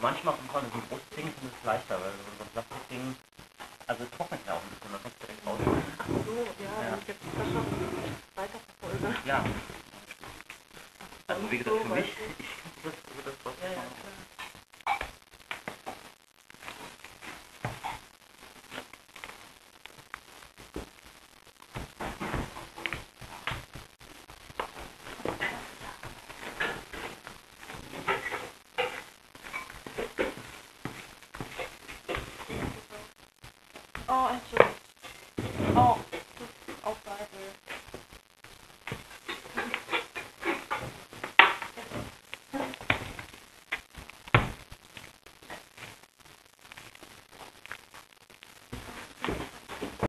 Manchmal kommt man so ein großes Ding, ist es leichter, weil so ein Plastikding, also es trocknet ja auch ein bisschen, man kann es direkt raus. Ach so, ja, Ja. ich jetzt das schon weiterverfolge. Ja. Also wie gesagt, für mich, ich also das Oh, actually. Oh.